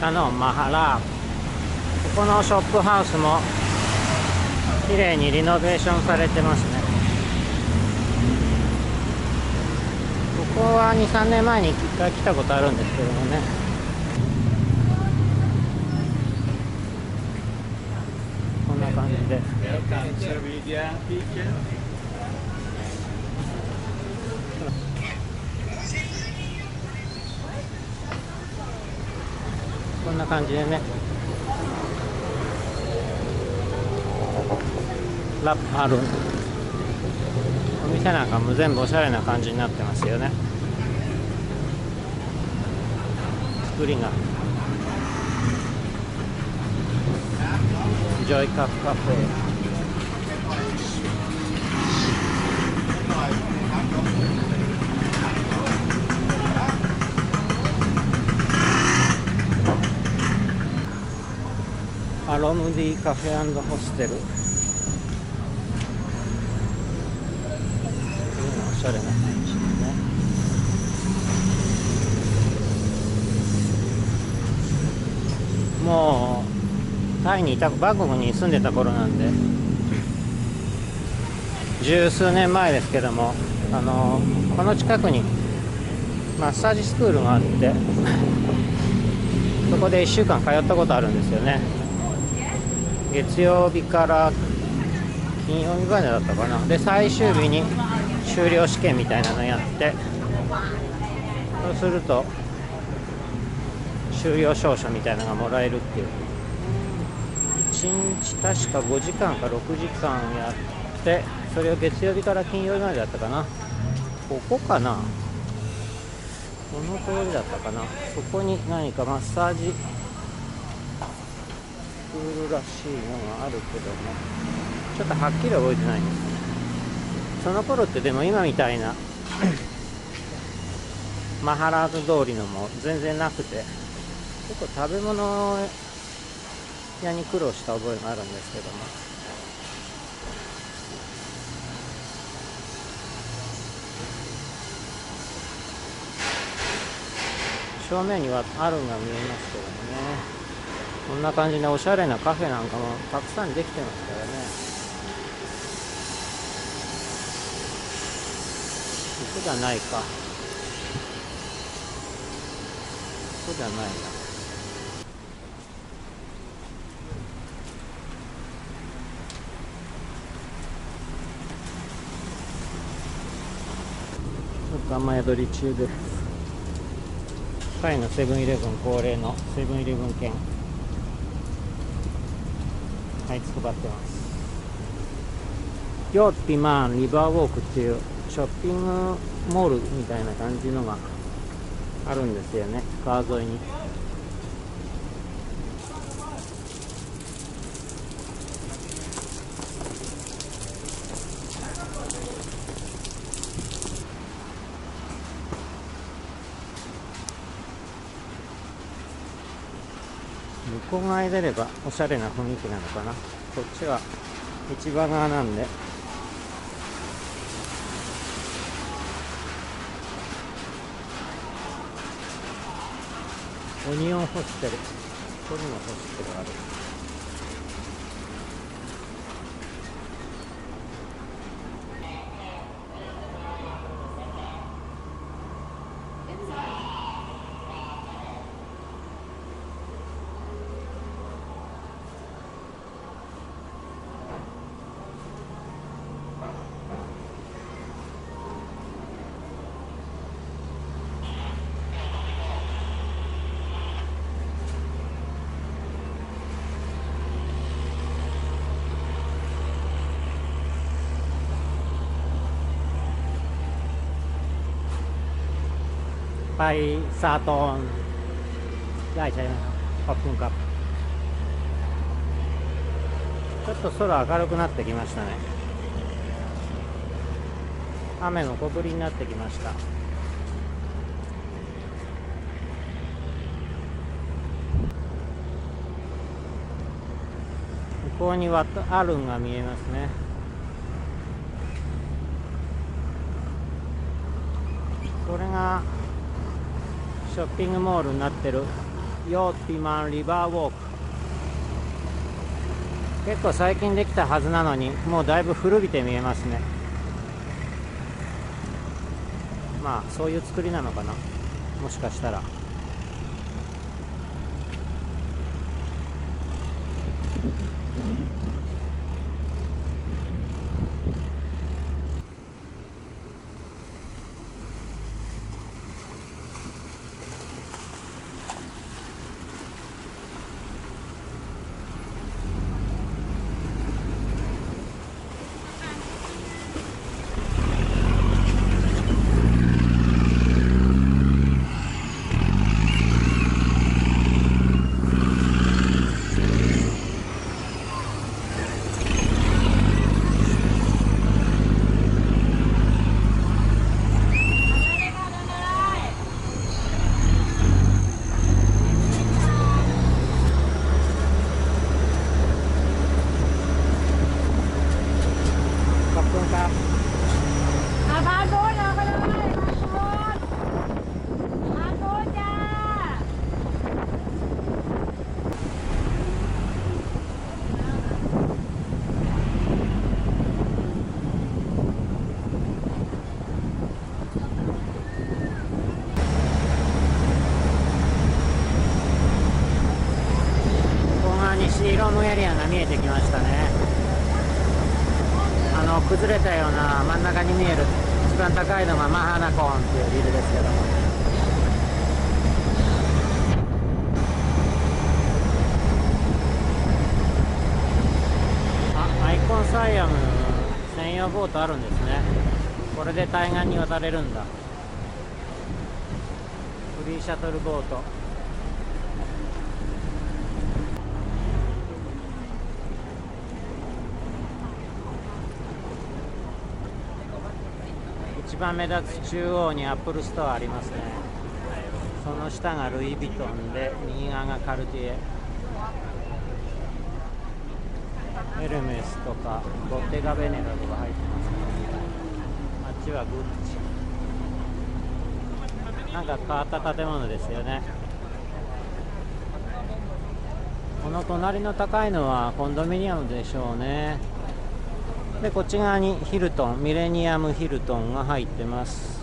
たのマハラここのショップハウスも綺麗にリノベーションされてますね。ここは23年前に1回来たことあるんですけどもね。こんな感じで。んな感じでね。ラップある。お店なんかも全部おしゃれな感じになってますよね。作りが。ジョイカフカフェ。ロムディカフェホステル。おしゃれな感じ。でねもうタイにいたバンコクに住んでた頃なんで十数年前ですけどもあのこの近くにマッサージスクールがあってそこで1週間通ったことあるんですよね。月曜日から金曜日までだったかな。で最終日に修了試験みたいなのやってそうすると修了証書みたいなのがもらえるっていう。1日確か5時間か6時間やってそれを月曜日から金曜日までだったかな。ここかな。この通りだったかな。そこに何かマッサージらしいのがあるけどもちょっとはっきり覚えてないんですね。その頃ってでも今みたいなマハラーズ通りのも全然なくて結構食べ物屋に苦労した覚えがあるんですけども。正面にはあるのが見えますけどもねこんな感じでおしゃれなカフェなんかもたくさんできてますからね。ここじゃないか。ここじゃないな。雨宿り中です。タイのセブンイレブン恒例のセブンイレブン券毎月配ってます。ヨーティマンリバーウォークっていうショッピングモールみたいな感じのがあるんですよね。川沿いに。向こう側に出ればおしゃれな雰囲気なのかな。こっちは市場側なんで。オニオンホステル。ここにも干してるある。 ไปซาตองได้ใช่ไหมขอบคุณครับちょっと空明るくなってきましたね。雨の小降りになってきました。向こうにワアルンが見えますね。これがショッピングモールになってるヨーティマンリバーウォーク。結構最近できたはずなのにもうだいぶ古びて見えますね。まあそういう作りなのかなもしかしたら。向こう側にシーロムエリアが見えてきましたね。あの崩れたような真ん中に見える一番高いのがマハナコーンっていうビルですけども。あアイコンサイアム専用ボートあるんですね。これで対岸に渡れるんだ。フリーシャトルボート。一番目立つ中央にアップルストアありますね。その下がルイ・ヴィトンで右側がカルティエ。エルメスとかボッテガ・ベネタとか入ってますね。あっちはグッチ。なんか変わった建物ですよね。この隣の高いのはコンドミニアムでしょうね。でこっち側にヒルトンミレニアムヒルトンが入ってます。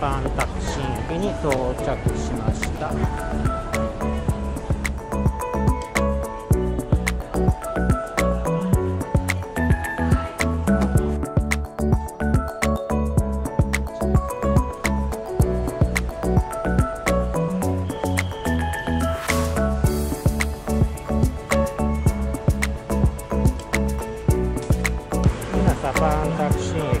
パンタクシー駅に到着しました。パンタクシー